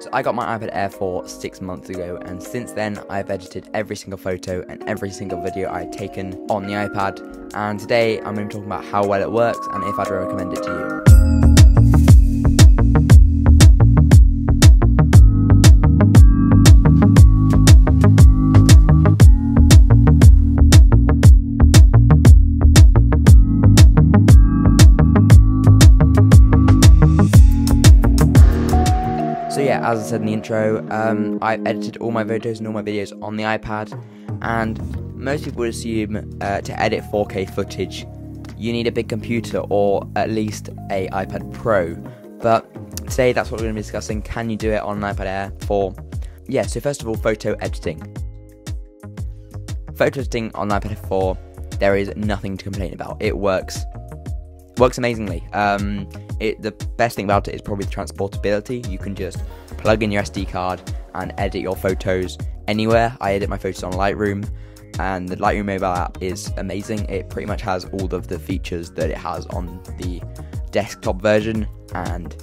So I got my iPad Air 4 six months ago, and since then I've edited every single photo and every single video I've taken on the iPad. And today I'm going to be talking about how well it works and if I'd recommend it to you. As I said in the intro, um, I've edited all my photos and all my videos on the iPad, and most people would assume uh, to edit 4K footage, you need a big computer or at least a iPad Pro. But today, that's what we're going to be discussing. Can you do it on an iPad Air 4? Yeah. So first of all, photo editing. Photo editing on iPad Air 4, there is nothing to complain about. It works works amazingly. Um, it, the best thing about it is probably the transportability. You can just plug in your SD card and edit your photos anywhere. I edit my photos on Lightroom, and the Lightroom mobile app is amazing. It pretty much has all of the features that it has on the desktop version, and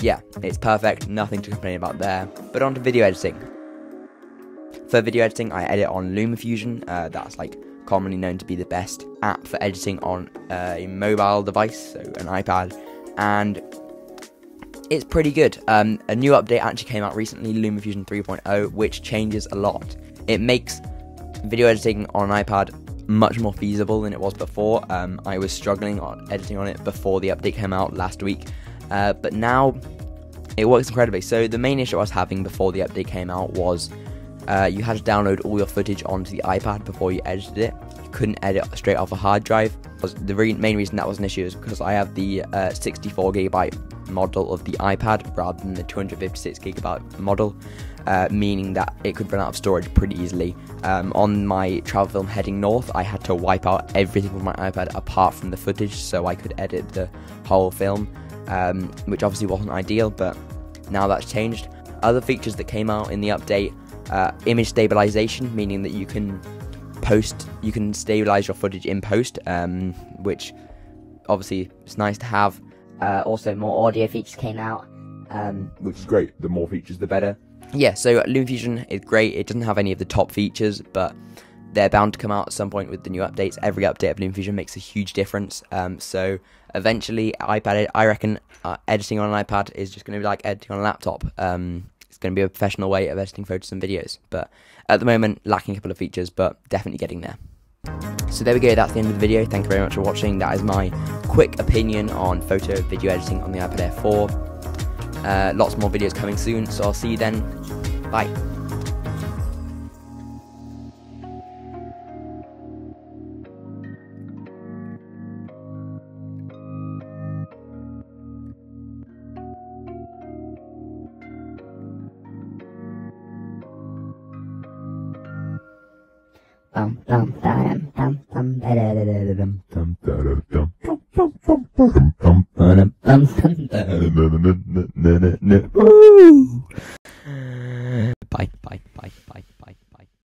yeah, it's perfect. Nothing to complain about there. But on to video editing. For video editing, I edit on LumaFusion. Uh, that's like commonly known to be the best app for editing on a mobile device, so an iPad, and it's pretty good. Um, a new update actually came out recently, LumaFusion 3.0, which changes a lot. It makes video editing on an iPad much more feasible than it was before. Um, I was struggling on editing on it before the update came out last week, uh, but now it works incredibly. So the main issue I was having before the update came out was uh, you had to download all your footage onto the iPad before you edited it. You couldn't edit straight off a hard drive. The re- main reason that was an issue is because I have the uh, 64 gigabyte model of the iPad rather than the 256 gigabyte model, uh, meaning that it could run out of storage pretty easily. Um, on my travel film heading north, I had to wipe out everything from my iPad apart from the footage so I could edit the whole film, um, which obviously wasn't ideal, but now that's changed. Other features that came out in the update uh, image stabilization, meaning that you can post, you can stabilize your footage in post, um, which obviously it's nice to have. Uh, also, more audio features came out. Um, which is great. The more features, the better. Yeah, so LumaFusion is great. It doesn't have any of the top features, but they're bound to come out at some point with the new updates. Every update of LumaFusion makes a huge difference. Um, so eventually, iPad, I reckon, uh, editing on an iPad is just going to be like editing on a laptop. Um, it's going to be a professional way of editing photos and videos. But at the moment, lacking a couple of features, but definitely getting there. So there we go, that's the end of the video. Thank you very much for watching. That is my quick opinion on photo video editing on the iPad Air 4. Uh, lots more videos coming soon, so I'll see you then. Bye. Bum bum bum bum bum bum bum bum bum bum bum Bye bye bye.